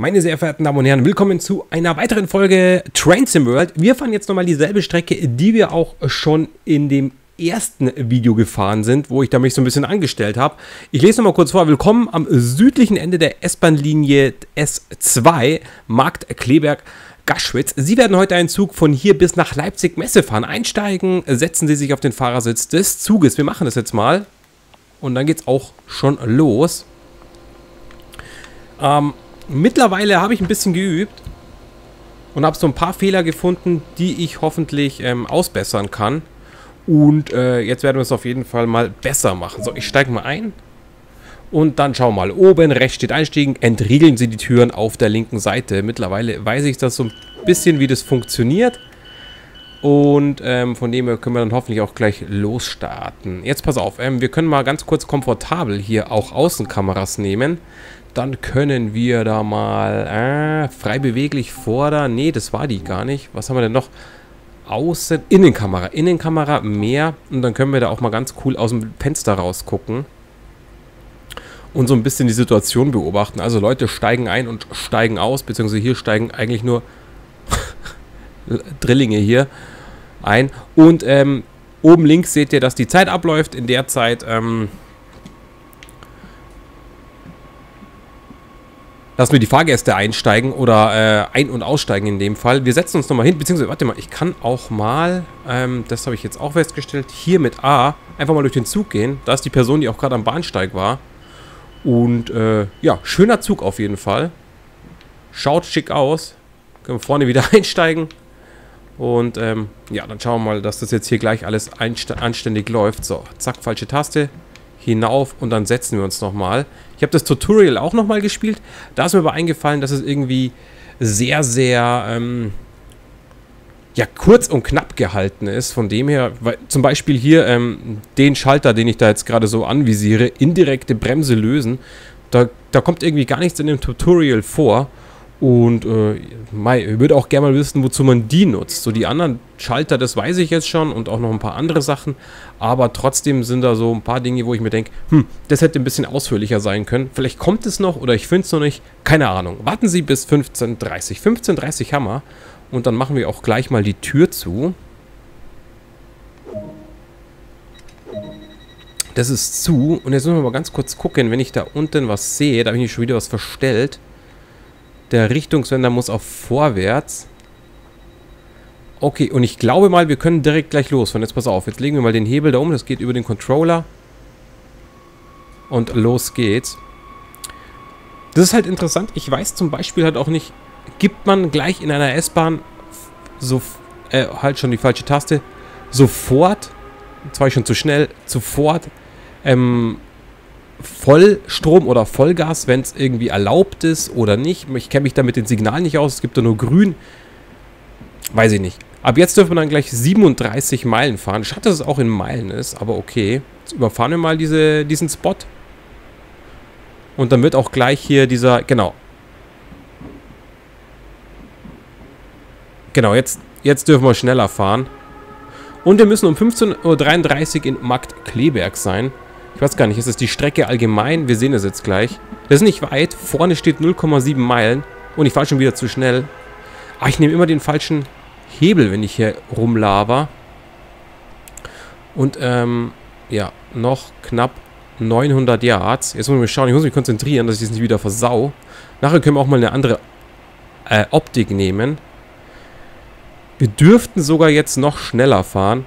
Meine sehr verehrten Damen und Herren, willkommen zu einer weiteren Folge Train Sim World. Wir fahren jetzt nochmal dieselbe Strecke, die wir auch schon in dem ersten Video gefahren sind, wo ich da mich so ein bisschen angestellt habe. Ich lese nochmal kurz vor. Willkommen am südlichen Ende der S-Bahn-Linie S2, Markt Kleberg. Gaschwitz. Sie werden heute einen Zug von hier bis nach Leipzig-Messe fahren. Einsteigen, setzen Sie sich auf den Fahrersitz des Zuges. Wir machen das jetzt mal. Und dann geht es auch schon los. Ähm, mittlerweile habe ich ein bisschen geübt und habe so ein paar Fehler gefunden, die ich hoffentlich ähm, ausbessern kann. Und äh, jetzt werden wir es auf jeden Fall mal besser machen. So, ich steige mal ein. Und dann schauen wir mal. Oben rechts steht Einstiegen. Entriegeln Sie die Türen auf der linken Seite. Mittlerweile weiß ich das so ein bisschen, wie das funktioniert. Und ähm, von dem her können wir dann hoffentlich auch gleich losstarten. Jetzt pass auf, ähm, wir können mal ganz kurz komfortabel hier auch Außenkameras nehmen. Dann können wir da mal äh, frei beweglich fordern. Nee, das war die gar nicht. Was haben wir denn noch? Außen, Innenkamera. Innenkamera mehr. Und dann können wir da auch mal ganz cool aus dem Fenster rausgucken. Und so ein bisschen die Situation beobachten. Also Leute steigen ein und steigen aus. Beziehungsweise hier steigen eigentlich nur Drillinge hier ein. Und ähm, oben links seht ihr, dass die Zeit abläuft. In der Zeit ähm, lassen wir die Fahrgäste einsteigen oder äh, ein- und aussteigen in dem Fall. Wir setzen uns nochmal hin, beziehungsweise, warte mal, ich kann auch mal, ähm, das habe ich jetzt auch festgestellt, hier mit A einfach mal durch den Zug gehen. Da ist die Person, die auch gerade am Bahnsteig war. Und äh, ja, schöner Zug auf jeden Fall. Schaut schick aus. Können vorne wieder einsteigen. Und ähm, ja, dann schauen wir mal, dass das jetzt hier gleich alles anständig läuft. So, zack, falsche Taste. Hinauf und dann setzen wir uns nochmal. Ich habe das Tutorial auch nochmal gespielt. Da ist mir aber eingefallen, dass es irgendwie sehr, sehr ähm, ja, kurz und knapp gehalten ist. Von dem her, weil, zum Beispiel hier ähm, den Schalter, den ich da jetzt gerade so anvisiere, indirekte Bremse lösen. Da, da kommt irgendwie gar nichts in dem Tutorial vor. Und äh, ich würde auch gerne mal wissen, wozu man die nutzt. So die anderen Schalter, das weiß ich jetzt schon und auch noch ein paar andere Sachen. Aber trotzdem sind da so ein paar Dinge, wo ich mir denke, hm, das hätte ein bisschen ausführlicher sein können. Vielleicht kommt es noch oder ich finde es noch nicht. Keine Ahnung. Warten Sie bis 15.30 15.30 haben wir. Und dann machen wir auch gleich mal die Tür zu. Das ist zu. Und jetzt müssen wir mal ganz kurz gucken, wenn ich da unten was sehe. Da habe ich schon wieder was verstellt. Der Richtungswender muss auf vorwärts. Okay, und ich glaube mal, wir können direkt gleich los. Von jetzt pass auf, jetzt legen wir mal den Hebel da um. Das geht über den Controller. Und los geht's. Das ist halt interessant. Ich weiß zum Beispiel halt auch nicht, gibt man gleich in einer S-Bahn so, äh, halt schon die falsche Taste, sofort, jetzt war ich schon zu schnell, sofort, ähm, Vollstrom oder Vollgas, wenn es irgendwie erlaubt ist oder nicht. Ich kenne mich da mit den Signalen nicht aus. Es gibt da nur grün. Weiß ich nicht. Ab jetzt dürfen wir dann gleich 37 Meilen fahren. Schade, dass es auch in Meilen ist, aber okay. Jetzt überfahren wir mal diese, diesen Spot. Und dann wird auch gleich hier dieser, genau. Genau, jetzt, jetzt dürfen wir schneller fahren. Und wir müssen um 15.33 Uhr in Markt Kleberg sein. Ich weiß gar nicht, ist das die Strecke allgemein? Wir sehen es jetzt gleich. Das ist nicht weit. Vorne steht 0,7 Meilen. Und ich fahre schon wieder zu schnell. Ah, ich nehme immer den falschen Hebel, wenn ich hier rumlaber. Und, ähm, ja, noch knapp 900 Yards. Jetzt muss ich schauen, ich muss mich konzentrieren, dass ich es nicht wieder versau. Nachher können wir auch mal eine andere äh, Optik nehmen. Wir dürften sogar jetzt noch schneller fahren.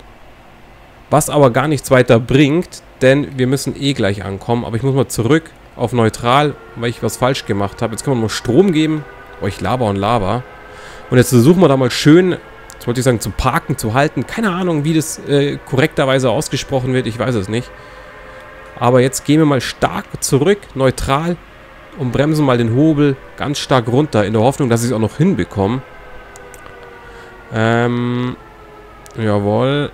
Was aber gar nichts weiter bringt, denn wir müssen eh gleich ankommen. Aber ich muss mal zurück auf neutral, weil ich was falsch gemacht habe. Jetzt können wir mal Strom geben. Oh, ich laber und laber. Und jetzt versuchen wir da mal schön, jetzt wollte ich sagen, zu parken, zu halten. Keine Ahnung, wie das äh, korrekterweise ausgesprochen wird. Ich weiß es nicht. Aber jetzt gehen wir mal stark zurück, neutral und bremsen mal den Hobel ganz stark runter, in der Hoffnung, dass ich es auch noch hinbekomme. Ähm, jawohl.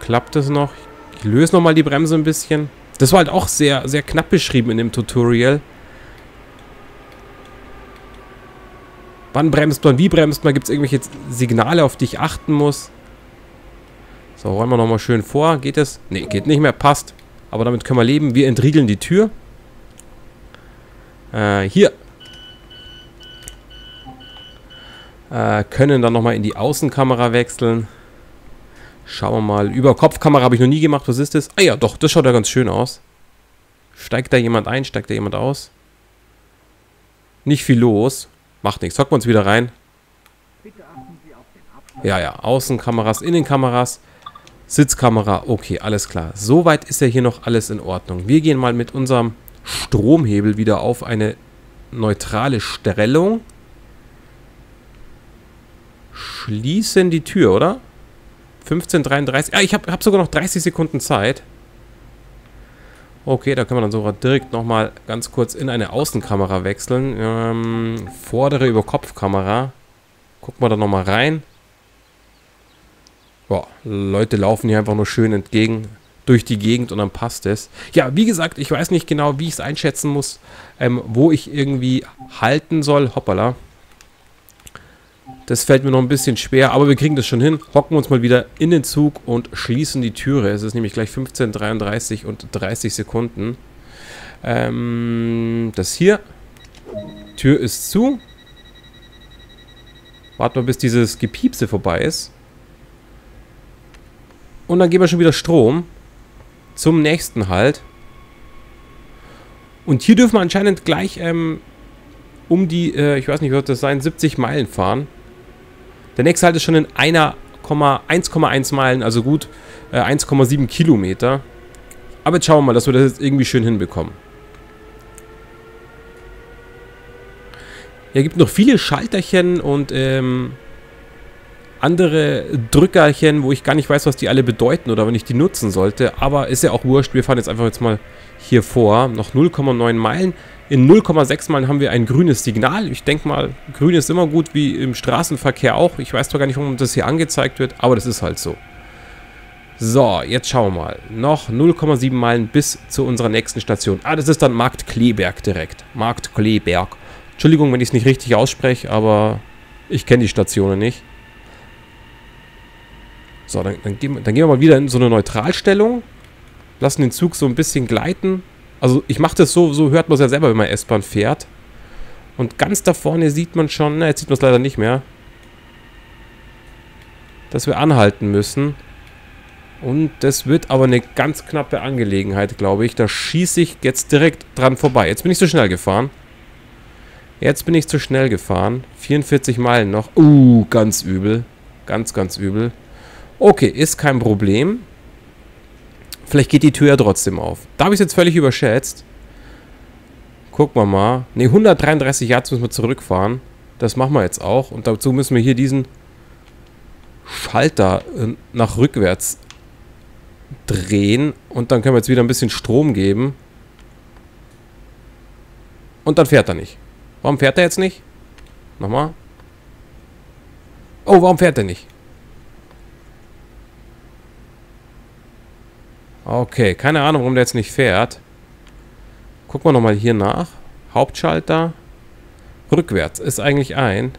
Klappt es noch? Ich löse nochmal die Bremse ein bisschen. Das war halt auch sehr, sehr knapp beschrieben in dem Tutorial. Wann bremst man, wie bremst man, gibt es irgendwelche Signale, auf die ich achten muss. So, räumen wir nochmal schön vor. Geht es? Ne, geht nicht mehr, passt. Aber damit können wir leben. Wir entriegeln die Tür. Äh, hier. Äh, können dann nochmal in die Außenkamera wechseln. Schauen wir mal. Über Kopfkamera habe ich noch nie gemacht. Was ist das? Ah ja, doch, das schaut ja ganz schön aus. Steigt da jemand ein? Steigt da jemand aus? Nicht viel los. Macht nichts. Hocken wir uns wieder rein. Ja, ja. Außenkameras, Innenkameras. Sitzkamera. Okay, alles klar. Soweit ist ja hier noch alles in Ordnung. Wir gehen mal mit unserem Stromhebel wieder auf eine neutrale Stellung. Schließen die Tür, oder? 15.33. Ah, ich habe hab sogar noch 30 Sekunden Zeit. Okay, da können wir dann sogar direkt nochmal ganz kurz in eine Außenkamera wechseln. Ähm, vordere über Kopfkamera. Gucken wir da nochmal rein. Boah, Leute laufen hier einfach nur schön entgegen durch die Gegend und dann passt es. Ja, wie gesagt, ich weiß nicht genau, wie ich es einschätzen muss, ähm, wo ich irgendwie halten soll. Hoppala. Das fällt mir noch ein bisschen schwer, aber wir kriegen das schon hin. Hocken uns mal wieder in den Zug und schließen die Türe. Es ist nämlich gleich 15.33 und 30 Sekunden. Ähm, das hier. Tür ist zu. Warten wir, bis dieses Gepiepse vorbei ist. Und dann geben wir schon wieder Strom. Zum nächsten Halt. Und hier dürfen wir anscheinend gleich ähm, um die, äh, ich weiß nicht, wird das sein, 70 Meilen fahren. Der nächste Halt ist schon in 1,1 Meilen, also gut äh, 1,7 Kilometer. Aber jetzt schauen wir mal, dass wir das jetzt irgendwie schön hinbekommen. Ja, gibt noch viele Schalterchen und ähm, andere Drückerchen, wo ich gar nicht weiß, was die alle bedeuten oder wenn ich die nutzen sollte. Aber ist ja auch wurscht. Wir fahren jetzt einfach jetzt mal hier vor. Noch 0,9 Meilen. In 0,6 Meilen haben wir ein grünes Signal. Ich denke mal, grün ist immer gut, wie im Straßenverkehr auch. Ich weiß zwar gar nicht, warum das hier angezeigt wird, aber das ist halt so. So, jetzt schauen wir mal. Noch 0,7 Meilen bis zu unserer nächsten Station. Ah, das ist dann Markt Kleberg direkt. Markt Kleberg. Entschuldigung, wenn ich es nicht richtig ausspreche, aber ich kenne die Stationen nicht. So, dann, dann, gehen, dann gehen wir mal wieder in so eine Neutralstellung. Lassen den Zug so ein bisschen gleiten. Also ich mache das so, so hört man es ja selber, wenn man S-Bahn fährt. Und ganz da vorne sieht man schon, na jetzt sieht man es leider nicht mehr, dass wir anhalten müssen. Und das wird aber eine ganz knappe Angelegenheit, glaube ich. Da schieße ich jetzt direkt dran vorbei. Jetzt bin ich zu schnell gefahren. Jetzt bin ich zu schnell gefahren. 44 Meilen noch. Uh, ganz übel. Ganz, ganz übel. Okay, ist kein Problem. Vielleicht geht die Tür ja trotzdem auf. Da habe ich es jetzt völlig überschätzt. Gucken wir mal. Ne, 133 Yards müssen wir zurückfahren. Das machen wir jetzt auch. Und dazu müssen wir hier diesen Schalter äh, nach rückwärts drehen. Und dann können wir jetzt wieder ein bisschen Strom geben. Und dann fährt er nicht. Warum fährt er jetzt nicht? Nochmal. Oh, warum fährt er nicht? Okay, keine Ahnung, warum der jetzt nicht fährt. Gucken wir nochmal hier nach. Hauptschalter. Rückwärts. Ist eigentlich ein.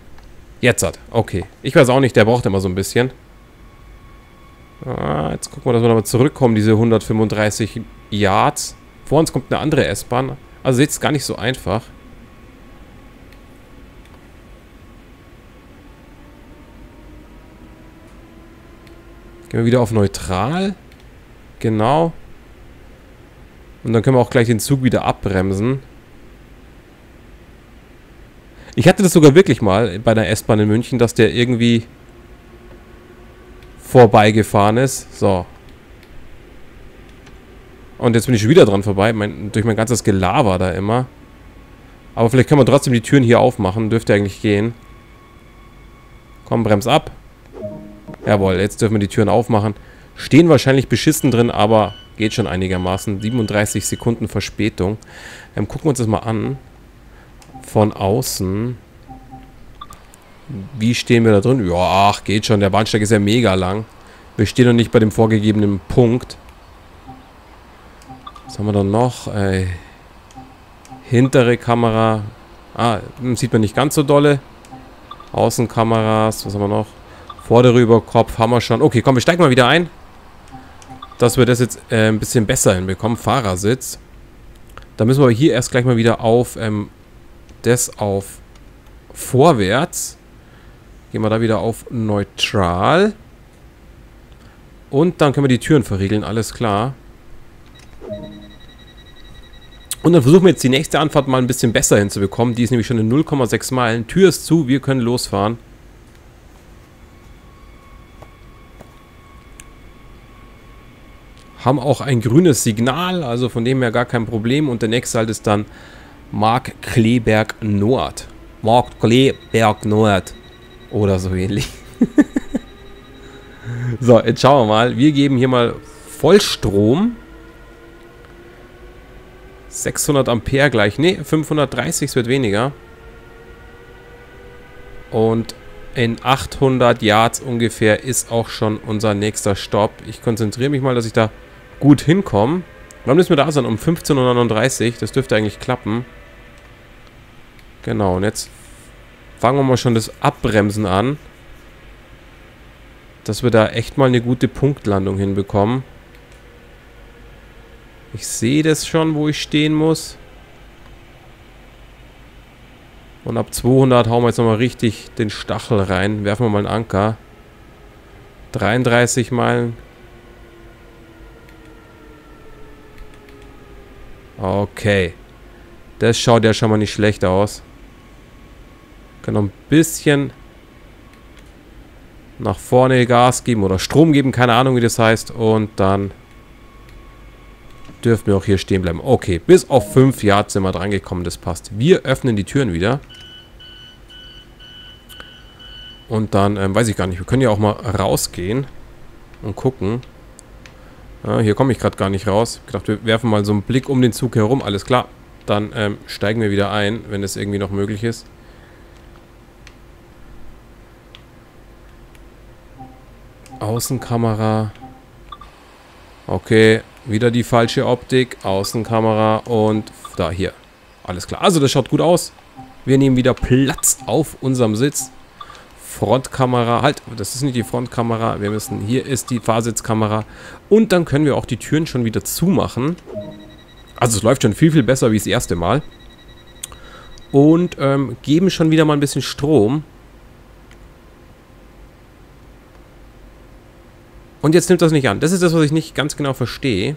Jetzt hat. Okay. Ich weiß auch nicht, der braucht immer so ein bisschen. Ah, jetzt gucken wir, dass wir nochmal zurückkommen, diese 135 Yards. Vor uns kommt eine andere S-Bahn. Also seht es gar nicht so einfach. Gehen wir wieder auf neutral. Genau. Und dann können wir auch gleich den Zug wieder abbremsen. Ich hatte das sogar wirklich mal bei der S-Bahn in München, dass der irgendwie vorbeigefahren ist. So. Und jetzt bin ich schon wieder dran vorbei, mein, durch mein ganzes Gelaber da immer. Aber vielleicht können wir trotzdem die Türen hier aufmachen, dürfte eigentlich gehen. Komm, brems ab. Jawohl, jetzt dürfen wir die Türen aufmachen. Stehen wahrscheinlich beschissen drin, aber geht schon einigermaßen. 37 Sekunden Verspätung. Ähm, gucken wir uns das mal an. Von außen. Wie stehen wir da drin? Ja, ach, geht schon. Der Bahnsteig ist ja mega lang. Wir stehen noch nicht bei dem vorgegebenen Punkt. Was haben wir dann noch? Äh, hintere Kamera. Ah, sieht man nicht ganz so dolle. Außenkameras. Was haben wir noch? Vordere über Kopf haben wir schon. Okay, komm, wir steigen mal wieder ein dass wir das jetzt äh, ein bisschen besser hinbekommen. Fahrersitz. Da müssen wir hier erst gleich mal wieder auf ähm, das auf vorwärts. Gehen wir da wieder auf neutral. Und dann können wir die Türen verriegeln, alles klar. Und dann versuchen wir jetzt die nächste Anfahrt mal ein bisschen besser hinzubekommen. Die ist nämlich schon in 0,6 Meilen. Tür ist zu, wir können losfahren. Haben auch ein grünes Signal, also von dem her gar kein Problem. Und der nächste halt ist dann Mark Kleberg Nord. Mark Kleberg Nord. Oder so ähnlich. so, jetzt schauen wir mal. Wir geben hier mal Vollstrom. 600 Ampere gleich. Ne, 530, es wird weniger. Und in 800 Yards ungefähr ist auch schon unser nächster Stopp. Ich konzentriere mich mal, dass ich da gut hinkomme. Wann müssen wir da sein? Um 15.39 Uhr. Das dürfte eigentlich klappen. Genau, und jetzt fangen wir mal schon das Abbremsen an. Dass wir da echt mal eine gute Punktlandung hinbekommen. Ich sehe das schon, wo ich stehen muss. Und ab 200 hauen wir jetzt nochmal richtig den Stachel rein. Werfen wir mal einen Anker. 33 Meilen. Okay. Das schaut ja schon mal nicht schlecht aus. Kann noch ein bisschen nach vorne Gas geben oder Strom geben, keine Ahnung wie das heißt. Und dann dürfen wir auch hier stehen bleiben. Okay, bis auf 5 Yards sind wir dran gekommen, das passt. Wir öffnen die Türen wieder. Und dann, ähm, weiß ich gar nicht, wir können ja auch mal rausgehen und gucken. Ja, hier komme ich gerade gar nicht raus. Ich dachte, wir werfen mal so einen Blick um den Zug herum. Alles klar. Dann ähm, steigen wir wieder ein, wenn es irgendwie noch möglich ist. Außenkamera. Okay, wieder die falsche Optik. Außenkamera und da hier. Alles klar. Also das schaut gut aus. Wir nehmen wieder Platz auf unserem Sitz. Frontkamera. Halt, das ist nicht die Frontkamera. Wir müssen, hier ist die Fahrsitzkamera. Und dann können wir auch die Türen schon wieder zumachen. Also es läuft schon viel, viel besser wie das erste Mal. Und ähm, geben schon wieder mal ein bisschen Strom. Und jetzt nimmt das nicht an. Das ist das, was ich nicht ganz genau verstehe.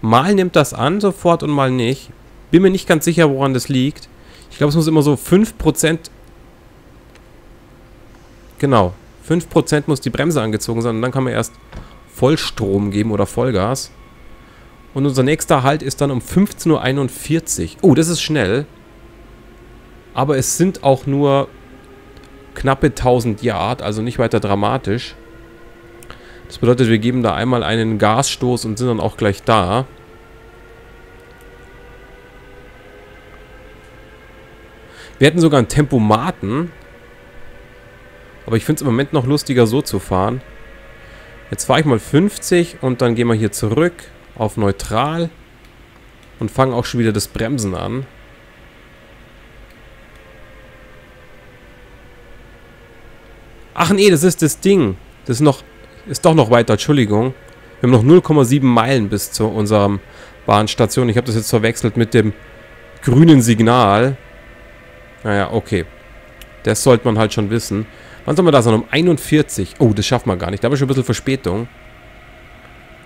Mal nimmt das an sofort und mal nicht. Bin mir nicht ganz sicher, woran das liegt. Ich glaube, es muss immer so 5%... Genau. 5% muss die Bremse angezogen sein und dann kann man erst Vollstrom geben oder Vollgas. Und unser nächster Halt ist dann um 15.41 Uhr. Oh, das ist schnell. Aber es sind auch nur knappe 1000 Yard, also nicht weiter dramatisch. Das bedeutet, wir geben da einmal einen Gasstoß und sind dann auch gleich da. Wir hätten sogar einen Tempomaten. Aber ich finde es im Moment noch lustiger, so zu fahren. Jetzt fahre ich mal 50 und dann gehen wir hier zurück auf neutral und fangen auch schon wieder das Bremsen an. Ach nee, das ist das Ding. Das ist noch ist doch noch weiter, Entschuldigung. Wir haben noch 0,7 Meilen bis zu unserer Bahnstation. Ich habe das jetzt verwechselt mit dem grünen Signal. Naja, okay. Das sollte man halt schon wissen. Wann soll man da sein? Um 41. Oh, das schafft man gar nicht. Da haben wir schon ein bisschen Verspätung.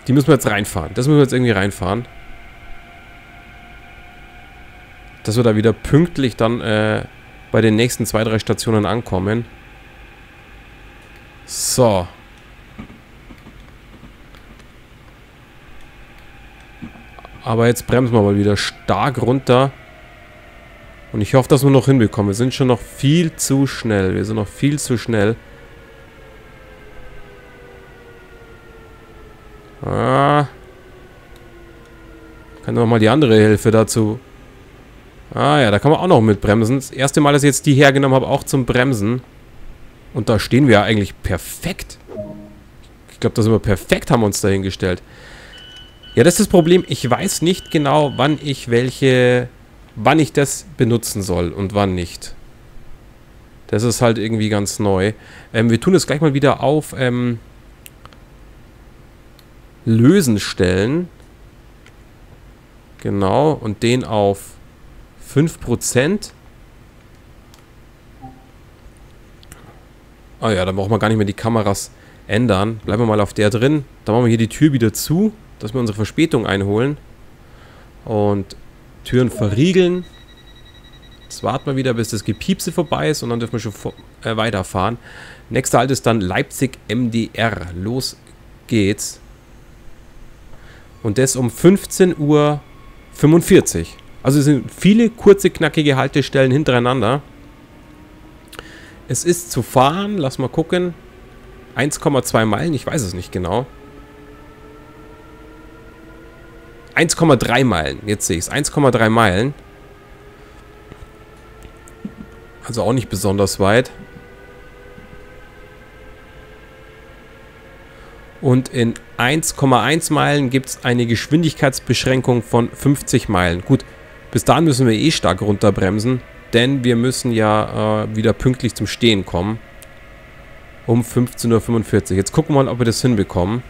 Die müssen wir jetzt reinfahren. Das müssen wir jetzt irgendwie reinfahren. Dass wir da wieder pünktlich dann äh, bei den nächsten zwei, drei Stationen ankommen. So. Aber jetzt bremsen wir mal wieder stark runter. Und ich hoffe, dass wir noch hinbekommen. Wir sind schon noch viel zu schnell. Wir sind noch viel zu schnell. Ah. Kann doch mal die andere Hilfe dazu. Ah ja, da kann man auch noch mit bremsen. Das erste Mal, dass ich jetzt die hergenommen habe, auch zum Bremsen. Und da stehen wir ja eigentlich perfekt. Ich glaube, da sind wir perfekt, haben wir uns dahingestellt. Ja, das ist das Problem. Ich weiß nicht genau, wann ich welche, wann ich das benutzen soll und wann nicht. Das ist halt irgendwie ganz neu. Ähm, wir tun es gleich mal wieder auf ähm, Lösen stellen. Genau, und den auf 5%. Oh ja, da brauchen wir gar nicht mehr die Kameras ändern. Bleiben wir mal auf der drin. Dann machen wir hier die Tür wieder zu, dass wir unsere Verspätung einholen. Und Türen verriegeln. Jetzt warten wir wieder, bis das Gepiepse vorbei ist und dann dürfen wir schon äh, weiterfahren. Nächster Halt ist dann Leipzig MDR. Los geht's. Und das um 15.45 Uhr. Also es sind viele kurze, knackige Haltestellen hintereinander. Es ist zu fahren, lass mal gucken. 1,2 Meilen, ich weiß es nicht genau. 1,3 Meilen, jetzt sehe ich es. 1,3 Meilen. Also auch nicht besonders weit. Und in 1,1 Meilen gibt es eine Geschwindigkeitsbeschränkung von 50 Meilen. Gut, bis dahin müssen wir eh stark runterbremsen, denn wir müssen ja äh, wieder pünktlich zum Stehen kommen. Um 15.45 Uhr. Jetzt gucken wir mal, ob wir das hinbekommen.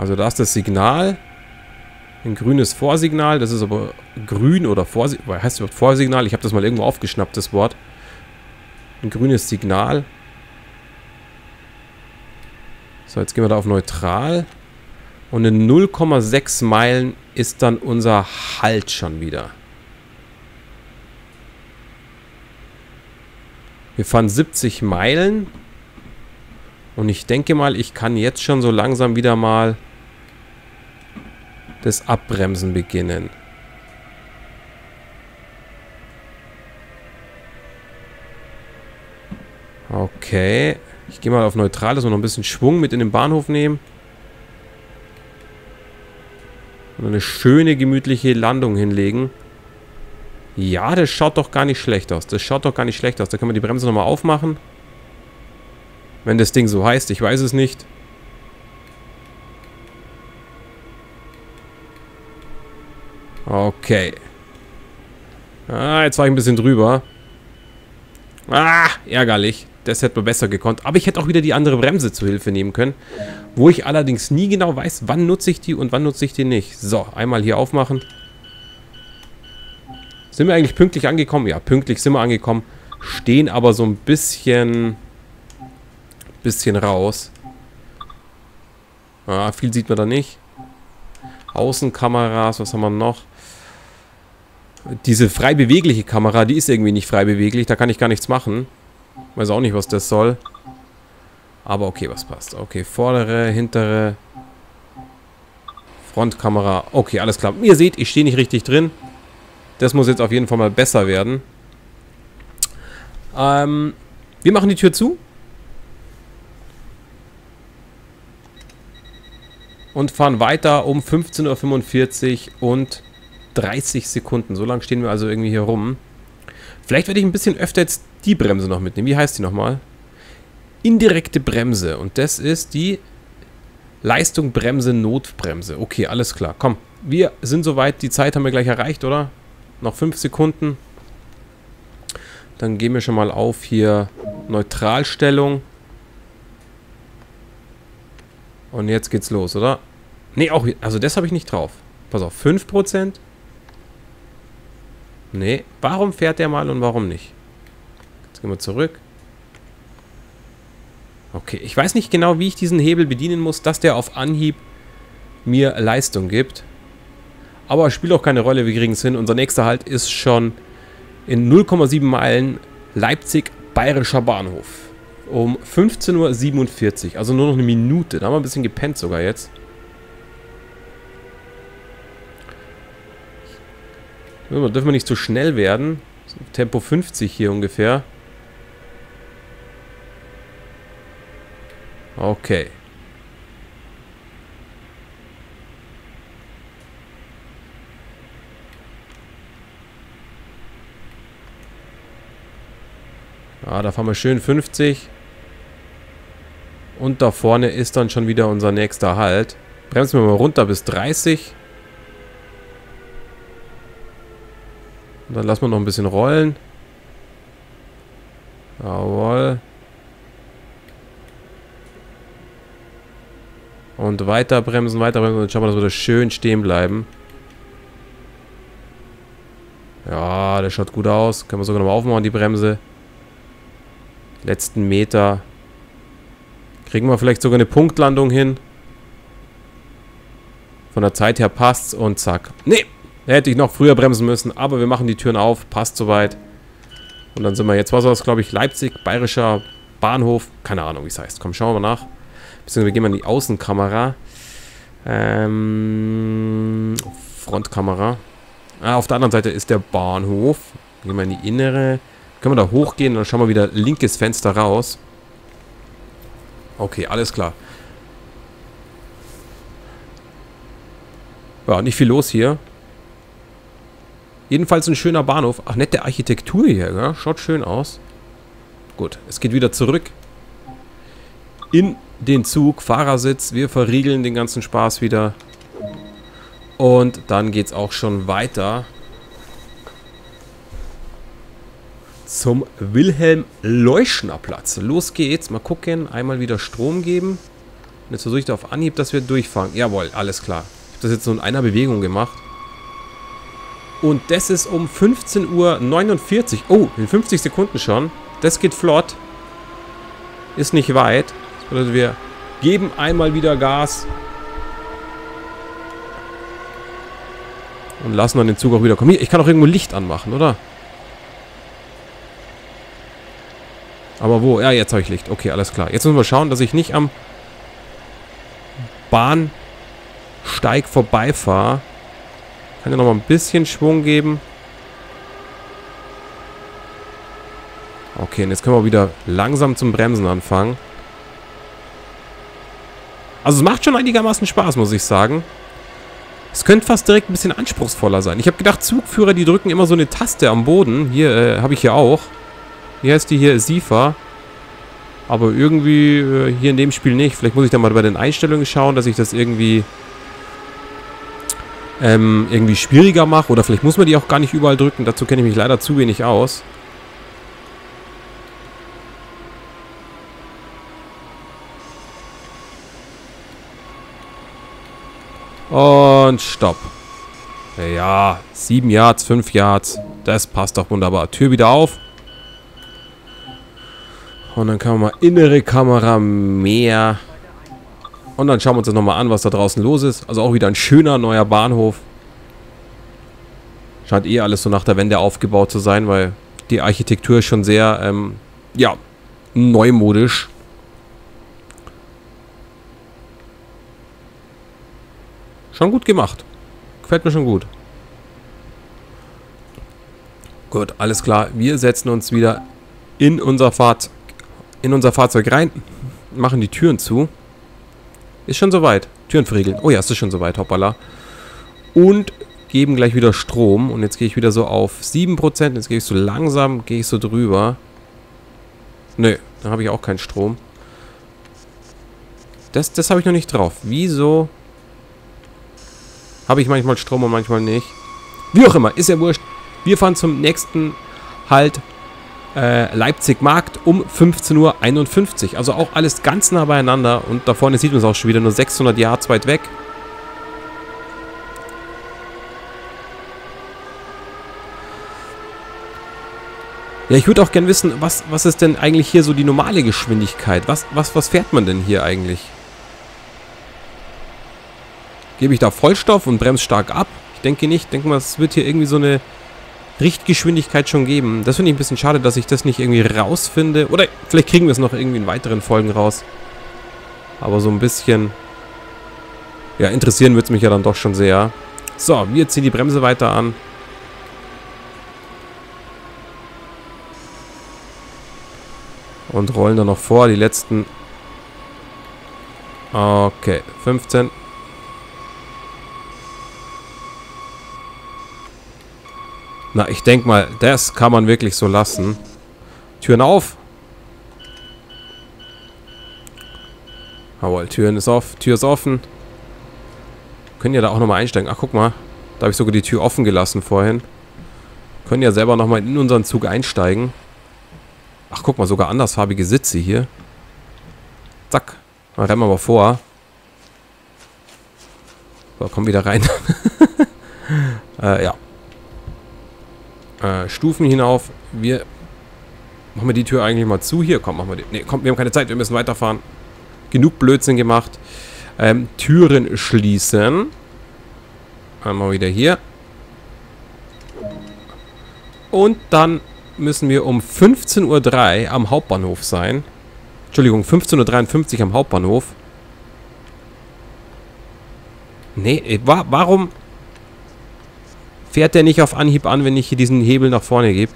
Also da ist das Signal. Ein grünes Vorsignal. Das ist aber grün oder Vorsignal. Heißt das Vorsignal? Ich habe das mal irgendwo aufgeschnappt, das Wort. Ein grünes Signal. So, jetzt gehen wir da auf neutral. Und in 0,6 Meilen ist dann unser Halt schon wieder. Wir fahren 70 Meilen. Und ich denke mal, ich kann jetzt schon so langsam wieder mal das Abbremsen beginnen. Okay. Ich gehe mal auf neutral, dass wir noch ein bisschen Schwung mit in den Bahnhof nehmen. Und eine schöne, gemütliche Landung hinlegen. Ja, das schaut doch gar nicht schlecht aus. Das schaut doch gar nicht schlecht aus. Da können wir die Bremse nochmal aufmachen. Wenn das Ding so heißt, ich weiß es nicht. Okay. Ah, jetzt war ich ein bisschen drüber. Ah, ärgerlich. Das hätte man besser gekonnt. Aber ich hätte auch wieder die andere Bremse zu Hilfe nehmen können. Wo ich allerdings nie genau weiß, wann nutze ich die und wann nutze ich die nicht. So, einmal hier aufmachen. Sind wir eigentlich pünktlich angekommen? Ja, pünktlich sind wir angekommen. Stehen aber so ein bisschen... Bisschen raus. Ah, viel sieht man da nicht. Außenkameras, was haben wir noch? Diese frei bewegliche Kamera, die ist irgendwie nicht frei beweglich. Da kann ich gar nichts machen. Weiß auch nicht, was das soll. Aber okay, was passt. Okay, vordere, hintere, Frontkamera. Okay, alles klar. Ihr seht, ich stehe nicht richtig drin. Das muss jetzt auf jeden Fall mal besser werden. Ähm, wir machen die Tür zu. Und fahren weiter um 15.45 Uhr und 30 Sekunden. So lange stehen wir also irgendwie hier rum. Vielleicht werde ich ein bisschen öfter jetzt die Bremse noch mitnehmen. Wie heißt die nochmal? Indirekte Bremse. Und das ist die Leistung Bremse Notbremse. Okay, alles klar. Komm, wir sind soweit. Die Zeit haben wir gleich erreicht, oder? Noch 5 Sekunden. Dann gehen wir schon mal auf hier Neutralstellung. Und jetzt geht's los, oder? Ne, auch, also das habe ich nicht drauf. Pass auf, 5%. Nee, warum fährt der mal und warum nicht? Jetzt gehen wir zurück. Okay, ich weiß nicht genau, wie ich diesen Hebel bedienen muss, dass der auf Anhieb mir Leistung gibt. Aber spielt auch keine Rolle, wir kriegen es hin. Unser nächster Halt ist schon in 0,7 Meilen Leipzig Bayerischer Bahnhof. Um 15.47 Uhr, also nur noch eine Minute. Da haben wir ein bisschen gepennt sogar jetzt. Ja, dürfen wir nicht zu schnell werden. Tempo 50 hier ungefähr. Okay. Ja, da fahren wir schön 50. Und da vorne ist dann schon wieder unser nächster Halt. Bremsen wir mal runter bis 30. Und dann lassen wir noch ein bisschen rollen. Jawohl. Und weiter bremsen, weiter bremsen. Und schauen wir, dass wir da schön stehen bleiben. Ja, der schaut gut aus. Können wir sogar nochmal aufmachen, die Bremse. Letzten Meter. Kriegen wir vielleicht sogar eine Punktlandung hin. Von der Zeit her passt's und zack. Nee, hätte ich noch früher bremsen müssen, aber wir machen die Türen auf. Passt soweit. Und dann sind wir jetzt, was war das, glaube ich, Leipzig, Bayerischer Bahnhof. Keine Ahnung, wie es heißt. Komm, schauen wir mal nach. Beziehungsweise wir gehen mal in die Außenkamera. Ähm, Frontkamera. Ah, auf der anderen Seite ist der Bahnhof. Gehen wir in die innere. Können wir da hochgehen und dann schauen wir wieder linkes Fenster raus. Okay, alles klar. Ja, nicht viel los hier. Jedenfalls ein schöner Bahnhof. Ach, nette Architektur hier, gell? Schaut schön aus. Gut, es geht wieder zurück in den Zug. Fahrersitz. Wir verriegeln den ganzen Spaß wieder. Und dann geht es auch schon weiter zum Wilhelm-Leuschner-Platz. Los geht's. Mal gucken. Einmal wieder Strom geben. Und jetzt versuche ich da auf Anhieb, dass wir durchfahren. Jawohl, alles klar. Ich habe das jetzt so in einer Bewegung gemacht. Und das ist um 15.49 Uhr. Oh, in 50 Sekunden schon. Das geht flott. Ist nicht weit. Bedeutet, wir geben einmal wieder Gas. Und lassen dann den Zug auch wieder kommen. Hier, ich kann auch irgendwo Licht anmachen, oder? Aber wo? Ja, jetzt habe ich Licht. Okay, alles klar. Jetzt müssen wir schauen, dass ich nicht am Bahnsteig vorbeifahre. Kann ja noch mal ein bisschen Schwung geben. Okay, und jetzt können wir wieder langsam zum Bremsen anfangen. Also es macht schon einigermaßen Spaß, muss ich sagen. Es könnte fast direkt ein bisschen anspruchsvoller sein. Ich habe gedacht, Zugführer, die drücken immer so eine Taste am Boden. Hier äh, habe ich hier auch. Wie heißt die hier? SIFA. Aber irgendwie äh, hier in dem Spiel nicht. Vielleicht muss ich da mal bei den Einstellungen schauen, dass ich das irgendwie ähm, irgendwie schwieriger mache. Oder vielleicht muss man die auch gar nicht überall drücken. Dazu kenne ich mich leider zu wenig aus. Und stopp. Ja, 7 Yards, 5 Yards. Das passt doch wunderbar. Tür wieder auf. Und dann kann man mal innere Kamera mehr. Und dann schauen wir uns das nochmal an, was da draußen los ist. Also auch wieder ein schöner neuer Bahnhof. Scheint eh alles so nach der Wende aufgebaut zu sein, weil die Architektur ist schon sehr, ähm, ja, neumodisch. Schon gut gemacht. Gefällt mir schon gut. Gut, alles klar. Wir setzen uns wieder in unser, Fahrz in unser Fahrzeug rein. Machen die Türen zu. Ist schon soweit. Türen verriegeln. Oh ja, es ist schon soweit. Hoppala. Und geben gleich wieder Strom. Und jetzt gehe ich wieder so auf 7%. Jetzt gehe ich so langsam, gehe ich so drüber. Nö, dann habe ich auch keinen Strom. Das, das habe ich noch nicht drauf. Wieso habe ich manchmal Strom und manchmal nicht. Wie auch immer, ist ja wurscht. Wir fahren zum nächsten Halt äh, Leipzig Markt um 15.51 Uhr. Also auch alles ganz nah beieinander. Und da vorne sieht man es auch schon wieder, nur 600 Yards weit weg. Ja, ich würde auch gerne wissen, was, was ist denn eigentlich hier so die normale Geschwindigkeit? Was, was, was fährt man denn hier eigentlich? Gebe ich da Vollstoff und bremse stark ab? Ich denke nicht. Ich denke mal, es wird hier irgendwie so eine Richtgeschwindigkeit schon geben. Das finde ich ein bisschen schade, dass ich das nicht irgendwie rausfinde. Oder vielleicht kriegen wir es noch irgendwie in weiteren Folgen raus. Aber so ein bisschen... Ja, interessieren wird es mich ja dann doch schon sehr. So, wir ziehen die Bremse weiter an. Und rollen dann noch vor, die letzten... Okay, 15, Na, ich denke mal, das kann man wirklich so lassen. Türen auf. Jawohl, Türen ist offen. Tür ist offen. Können ja da auch nochmal einsteigen. Ach, guck mal. Da habe ich sogar die Tür offen gelassen vorhin. Können ja selber nochmal in unseren Zug einsteigen. Ach, guck mal, sogar andersfarbige Sitze hier. Zack. Dann rennen wir mal vor. So, komm wieder rein. äh, ja. Äh, Stufen hinauf. Wir machen wir die Tür eigentlich mal zu. Hier, komm, machen wir die. Ne, komm, wir haben keine Zeit, wir müssen weiterfahren. Genug Blödsinn gemacht. Ähm, Türen schließen. Einmal wieder hier. Und dann müssen wir um 15.03 Uhr am Hauptbahnhof sein. Entschuldigung, 15.53 Uhr am Hauptbahnhof. Nee, äh, wa warum fährt der nicht auf Anhieb an, wenn ich hier diesen Hebel nach vorne gebe?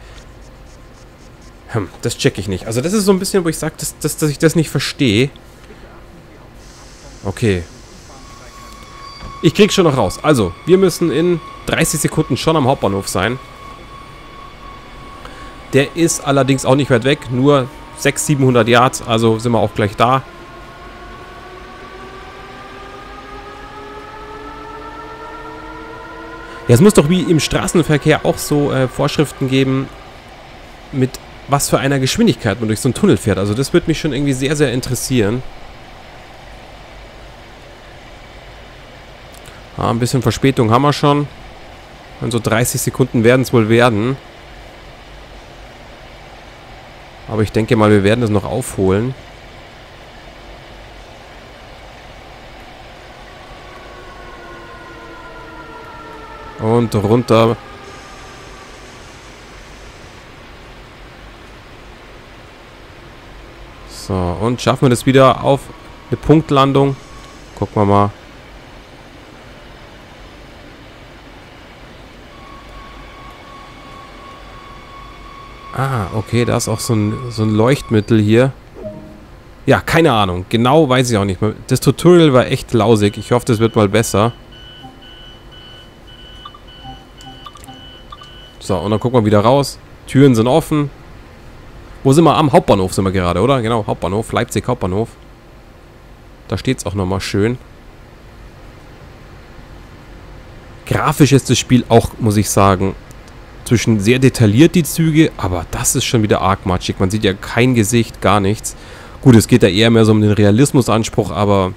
Hm, das check ich nicht. Also das ist so ein bisschen, wo ich sage, dass, dass, dass ich das nicht verstehe. Okay. Ich krieg's schon noch raus. Also, wir müssen in 30 Sekunden schon am Hauptbahnhof sein. Der ist allerdings auch nicht weit weg, nur 600, 700 Yards, also sind wir auch gleich da. Ja, es muss doch wie im Straßenverkehr auch so äh, Vorschriften geben, mit was für einer Geschwindigkeit man durch so einen Tunnel fährt. Also das würde mich schon irgendwie sehr, sehr interessieren. Ah, ein bisschen Verspätung haben wir schon. Und so 30 Sekunden werden es wohl werden. Aber ich denke mal, wir werden das noch aufholen. Und runter. So, und schaffen wir das wieder auf eine Punktlandung? Gucken wir mal. Ah, okay, da ist auch so ein, so ein Leuchtmittel hier. Ja, keine Ahnung. Genau weiß ich auch nicht mehr. Das Tutorial war echt lausig. Ich hoffe, das wird mal besser. So, und dann gucken wir wieder raus. Türen sind offen. Wo sind wir? Am Hauptbahnhof sind wir gerade, oder? Genau, Hauptbahnhof. Leipzig Hauptbahnhof. Da steht es auch nochmal schön. Grafisch ist das Spiel auch, muss ich sagen, zwischen sehr detailliert die Züge, aber das ist schon wieder arg matschig. Man sieht ja kein Gesicht, gar nichts. Gut, es geht da eher mehr so um den Realismusanspruch, aber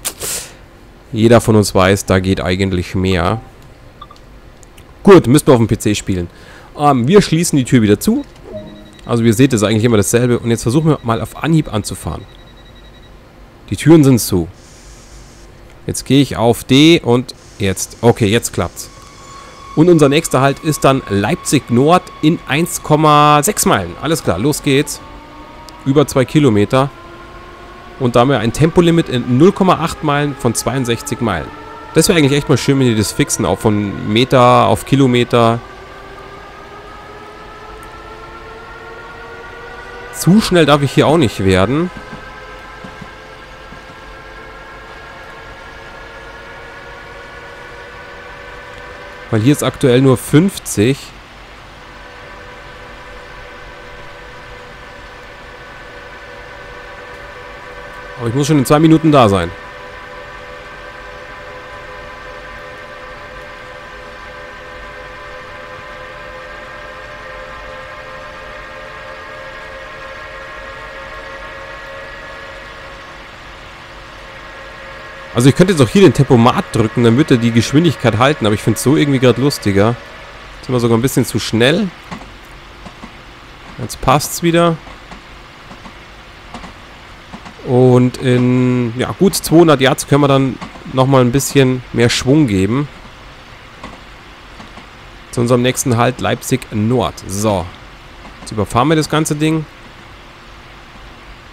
jeder von uns weiß, da geht eigentlich mehr. Gut, müssen wir auf dem PC spielen. Ähm, wir schließen die Tür wieder zu. Also wie ihr seht, ist eigentlich immer dasselbe. Und jetzt versuchen wir mal auf Anhieb anzufahren. Die Türen sind zu. Jetzt gehe ich auf D und jetzt. Okay, jetzt klappt's. Und unser nächster Halt ist dann Leipzig Nord in 1,6 Meilen. Alles klar, los geht's. Über 2 Kilometer. Und da haben wir ein Tempolimit in 0,8 Meilen von 62 Meilen. Das wäre eigentlich echt mal schön, wenn die das fixen, auch von Meter auf Kilometer. Zu schnell darf ich hier auch nicht werden. Weil hier ist aktuell nur 50. Aber ich muss schon in zwei Minuten da sein. Also ich könnte jetzt auch hier den Tempomat drücken, dann würde er die Geschwindigkeit halten, aber ich finde es so irgendwie gerade lustiger. Jetzt sind wir sogar ein bisschen zu schnell. Jetzt passt es wieder. Und in ja, gut 200 Yards können wir dann nochmal ein bisschen mehr Schwung geben. Zu unserem nächsten Halt Leipzig Nord. So. Jetzt überfahren wir das ganze Ding.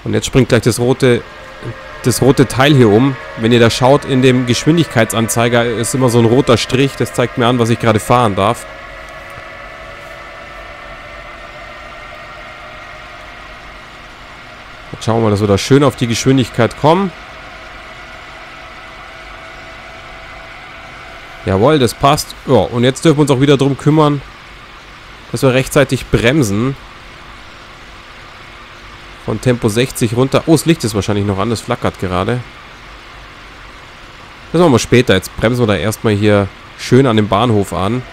Und jetzt springt gleich das rote das rote Teil hier um. Wenn ihr da schaut, in dem Geschwindigkeitsanzeiger ist immer so ein roter Strich. Das zeigt mir an, was ich gerade fahren darf. Jetzt schauen wir mal, dass wir da schön auf die Geschwindigkeit kommen. Jawohl, das passt. Ja, und jetzt dürfen wir uns auch wieder darum kümmern, dass wir rechtzeitig bremsen. Von Tempo 60 runter. Oh, das Licht ist wahrscheinlich noch an. Das flackert gerade. Das machen wir später. Jetzt bremsen wir da erstmal hier schön an dem Bahnhof an.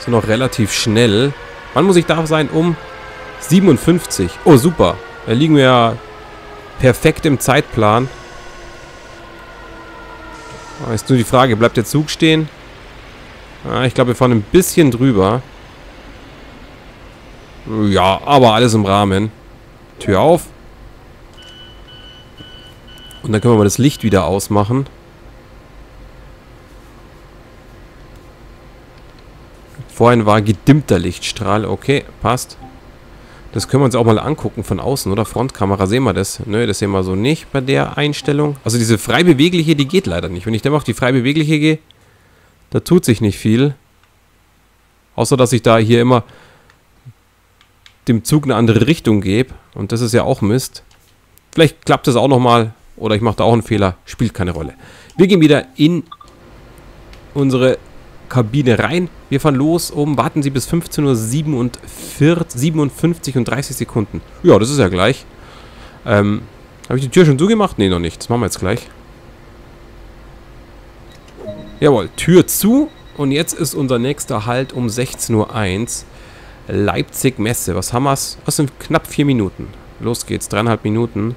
Sind noch relativ schnell. Wann muss ich da sein? Um 57. Oh, super. Da liegen wir ja perfekt im Zeitplan. Jetzt nur die Frage, bleibt der Zug stehen? Ah, ich glaube, wir fahren ein bisschen drüber. Ja, aber alles im Rahmen. Tür auf. Und dann können wir mal das Licht wieder ausmachen. Vorhin war gedimmter Lichtstrahl. Okay, passt. Das können wir uns auch mal angucken von außen, oder? Frontkamera, sehen wir das? Nö, das sehen wir so nicht bei der Einstellung. Also diese frei bewegliche, die geht leider nicht. Wenn ich dann auf die frei bewegliche gehe, da tut sich nicht viel. Außer, dass ich da hier immer dem Zug eine andere Richtung gebe. Und das ist ja auch Mist. Vielleicht klappt das auch nochmal. Oder ich mache da auch einen Fehler. Spielt keine Rolle. Wir gehen wieder in unsere Kabine rein. Wir fahren los um, warten Sie bis 15.57 Uhr 57 und 30 Sekunden. Ja, das ist ja gleich. Ähm, habe ich die Tür schon zugemacht? Ne, noch nicht. Das machen wir jetzt gleich. Jawohl, Tür zu. Und jetzt ist unser nächster Halt um 16.01 Uhr. Leipzig Messe. Was haben wir? Was sind knapp vier Minuten? Los geht's, dreieinhalb Minuten.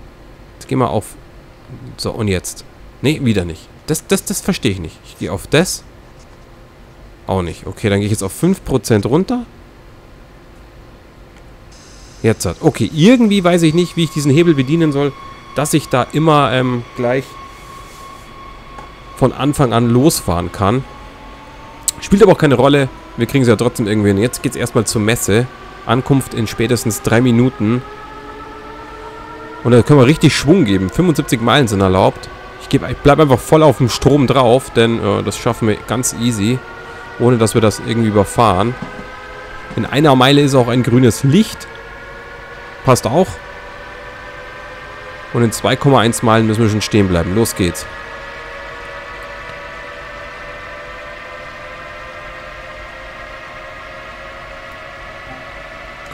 Jetzt gehen wir auf... So, und jetzt? Ne, wieder nicht. Das, das, das verstehe ich nicht. Ich gehe auf das. Auch nicht. Okay, dann gehe ich jetzt auf 5% runter. Jetzt hat. Okay, irgendwie weiß ich nicht, wie ich diesen Hebel bedienen soll, dass ich da immer ähm, gleich von Anfang an losfahren kann. Spielt aber auch keine Rolle. Wir kriegen es ja trotzdem irgendwie hin. Jetzt geht es erstmal zur Messe. Ankunft in spätestens drei Minuten. Und da können wir richtig Schwung geben. 75 Meilen sind erlaubt. Ich, ich bleibe einfach voll auf dem Strom drauf, denn äh, das schaffen wir ganz easy ohne dass wir das irgendwie überfahren. In einer Meile ist auch ein grünes Licht. Passt auch. Und in 2,1 Meilen müssen wir schon stehen bleiben. Los geht's.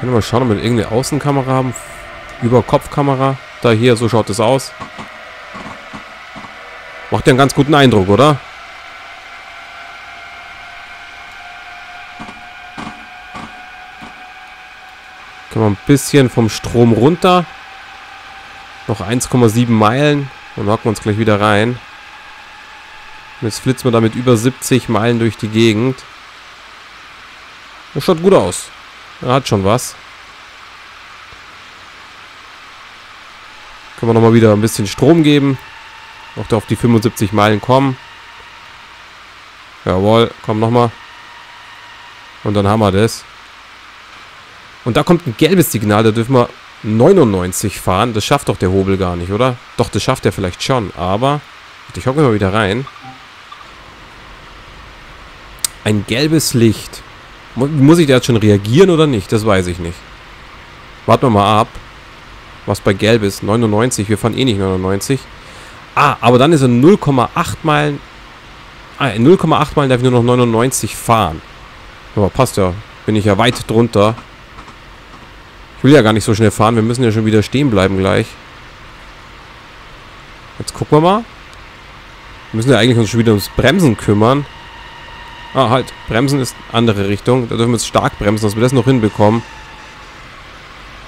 Können wir mal schauen, ob wir irgendeine Außenkamera haben. Über Kopfkamera. Da hier, so schaut es aus. Macht ja einen ganz guten Eindruck, oder? Können wir ein bisschen vom Strom runter. Noch 1,7 Meilen. Und hocken wir uns gleich wieder rein. Jetzt flitzen wir damit über 70 Meilen durch die Gegend. Das schaut gut aus. Hat schon was. Können wir nochmal wieder ein bisschen Strom geben. Noch auf die 75 Meilen kommen. Jawohl, komm nochmal. Und dann haben wir das. Und da kommt ein gelbes Signal, da dürfen wir 99 fahren. Das schafft doch der Hobel gar nicht, oder? Doch, das schafft er vielleicht schon, aber... Ich hocke mal wieder rein. Ein gelbes Licht. Muss ich da jetzt schon reagieren oder nicht? Das weiß ich nicht. Warten wir mal ab. Was bei gelb ist. 99. Wir fahren eh nicht 99. Ah, aber dann ist er 0,8 Meilen... Ah, in 0,8 Meilen darf ich nur noch 99 fahren. Aber passt ja. Bin ich ja weit drunter. Ich will ja gar nicht so schnell fahren. Wir müssen ja schon wieder stehen bleiben gleich. Jetzt gucken wir mal. Wir müssen ja eigentlich uns schon wieder ums Bremsen kümmern. Ah, halt. Bremsen ist andere Richtung. Da dürfen wir jetzt stark bremsen, dass wir das noch hinbekommen.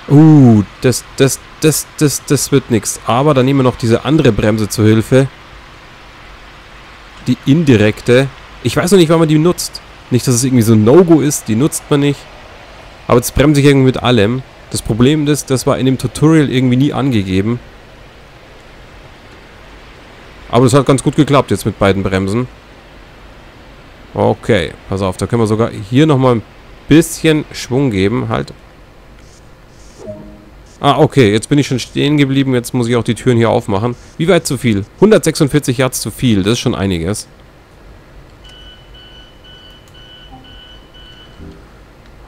Uh, das, das, das, das, das wird nichts. Aber dann nehmen wir noch diese andere Bremse zur Hilfe. Die indirekte. Ich weiß noch nicht, wann man die nutzt. Nicht, dass es irgendwie so ein No-Go ist. Die nutzt man nicht. Aber jetzt bremse ich irgendwie mit allem. Das Problem ist, das war in dem Tutorial irgendwie nie angegeben. Aber das hat ganz gut geklappt jetzt mit beiden Bremsen. Okay, pass auf, da können wir sogar hier nochmal ein bisschen Schwung geben. Halt. Ah, okay, jetzt bin ich schon stehen geblieben. Jetzt muss ich auch die Türen hier aufmachen. Wie weit zu viel? 146 Yards zu viel, das ist schon einiges.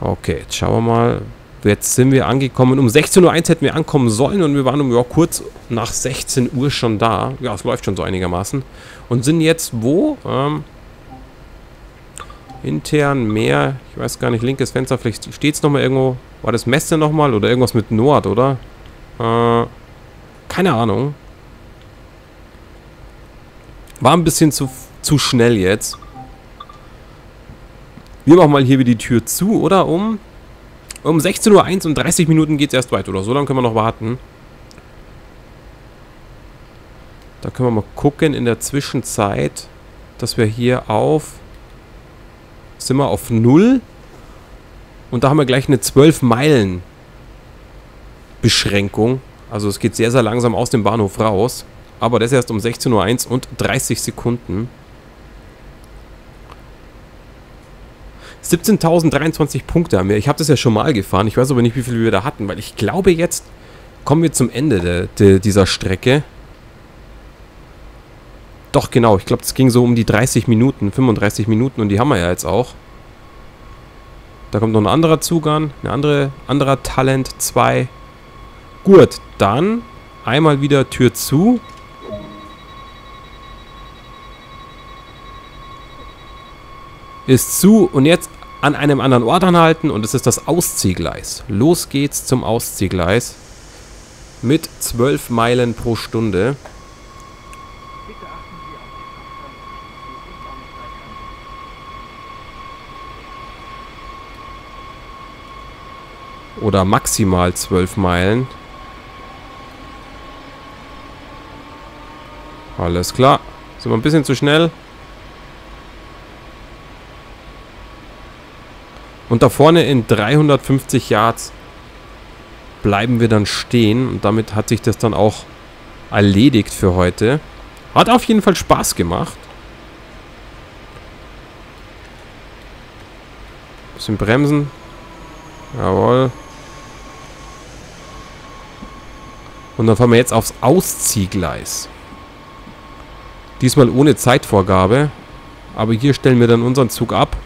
Okay, jetzt schauen wir mal, Jetzt sind wir angekommen. Um 16.01 Uhr hätten wir ankommen sollen und wir waren um ja, kurz nach 16 Uhr schon da. Ja, es läuft schon so einigermaßen. Und sind jetzt wo? Ähm, intern mehr. Ich weiß gar nicht, linkes Fenster. Vielleicht steht es nochmal irgendwo. War das Messe nochmal oder irgendwas mit Nord, oder? Äh, keine Ahnung. War ein bisschen zu, zu schnell jetzt. Wir machen mal hier wieder die Tür zu, oder? Um um 16.01 Uhr und 30 Minuten geht es erst weiter, oder so lange können wir noch warten. Da können wir mal gucken in der Zwischenzeit, dass wir hier auf sind wir auf 0. Und da haben wir gleich eine 12 Meilen Beschränkung. Also es geht sehr, sehr langsam aus dem Bahnhof raus. Aber das erst um 16.01 Uhr und 30 Sekunden. 17.023 Punkte haben wir. Ich habe das ja schon mal gefahren. Ich weiß aber nicht, wie viel wir da hatten, weil ich glaube, jetzt kommen wir zum Ende de, de, dieser Strecke. Doch, genau. Ich glaube, es ging so um die 30 Minuten, 35 Minuten und die haben wir ja jetzt auch. Da kommt noch ein anderer Zug an, ein andere, anderer Talent 2. Gut, dann einmal wieder Tür zu. Ist zu und jetzt an einem anderen Ort anhalten und es ist das Ausziehgleis. Los geht's zum Ausziehgleis mit 12 Meilen pro Stunde. Oder maximal 12 Meilen. Alles klar. Sind wir ein bisschen zu schnell. Und da vorne in 350 Yards bleiben wir dann stehen. Und damit hat sich das dann auch erledigt für heute. Hat auf jeden Fall Spaß gemacht. Bisschen bremsen. Jawohl. Und dann fahren wir jetzt aufs Ausziehgleis. Diesmal ohne Zeitvorgabe. Aber hier stellen wir dann unseren Zug ab.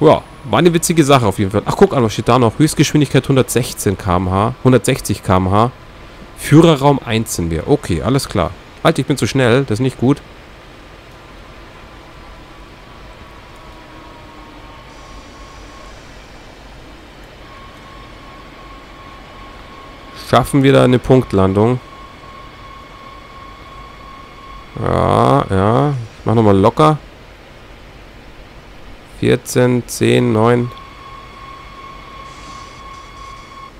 Ja, war eine witzige Sache auf jeden Fall. Ach, guck an, was steht da noch? Höchstgeschwindigkeit 116 km/h. 160 km/h. Führerraum 1 sind wir. Okay, alles klar. Halt, ich bin zu schnell. Das ist nicht gut. Schaffen wir da eine Punktlandung? Ja, ja. Ich mach nochmal locker. 14, 10, 9.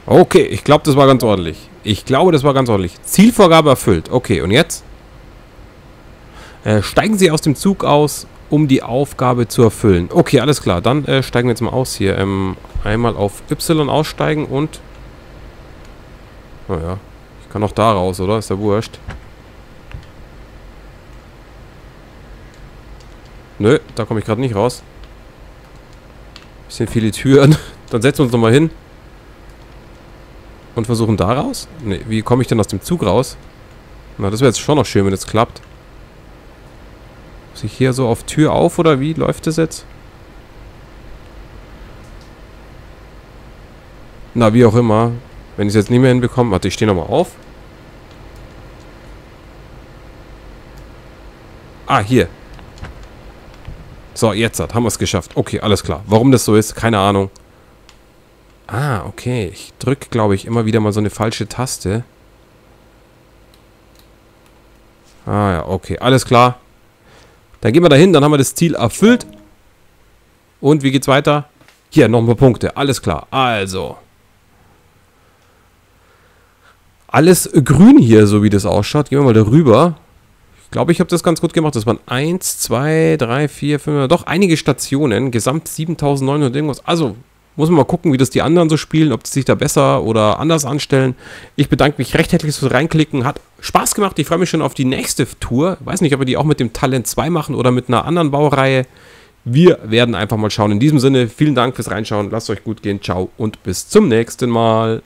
Okay, ich glaube, das war ganz ordentlich. Ich glaube, das war ganz ordentlich. Zielvorgabe erfüllt. Okay, und jetzt? Äh, steigen Sie aus dem Zug aus, um die Aufgabe zu erfüllen. Okay, alles klar. Dann äh, steigen wir jetzt mal aus hier. Ähm, einmal auf Y aussteigen und... Naja, ich kann auch da raus, oder? Ist ja wurscht. Nö, da komme ich gerade nicht raus. Bisschen viele Türen. Dann setzen wir uns nochmal hin. Und versuchen da raus? Ne, wie komme ich denn aus dem Zug raus? Na, das wäre jetzt schon noch schön, wenn es klappt. Muss ich hier so auf Tür auf oder wie läuft das jetzt? Na, wie auch immer. Wenn ich es jetzt nicht mehr hinbekomme. Warte, ich stehe nochmal auf. Ah, hier. So, jetzt hat, haben wir es geschafft. Okay, alles klar. Warum das so ist, keine Ahnung. Ah, okay. Ich drücke, glaube ich, immer wieder mal so eine falsche Taste. Ah ja, okay. Alles klar. Dann gehen wir dahin, dann haben wir das Ziel erfüllt. Und wie geht's weiter? Hier, noch ein paar Punkte. Alles klar. Also. Alles grün hier, so wie das ausschaut. Gehen wir mal darüber glaube, ich habe das ganz gut gemacht. Das waren 1, 2, 3, 4, 5, doch einige Stationen. Gesamt 7900 irgendwas. Also muss man mal gucken, wie das die anderen so spielen, ob sie sich da besser oder anders anstellen. Ich bedanke mich recht herzlich fürs Reinklicken. Hat Spaß gemacht. Ich freue mich schon auf die nächste Tour. Weiß nicht, ob wir die auch mit dem Talent 2 machen oder mit einer anderen Baureihe. Wir werden einfach mal schauen. In diesem Sinne, vielen Dank fürs Reinschauen. Lasst euch gut gehen. Ciao und bis zum nächsten Mal.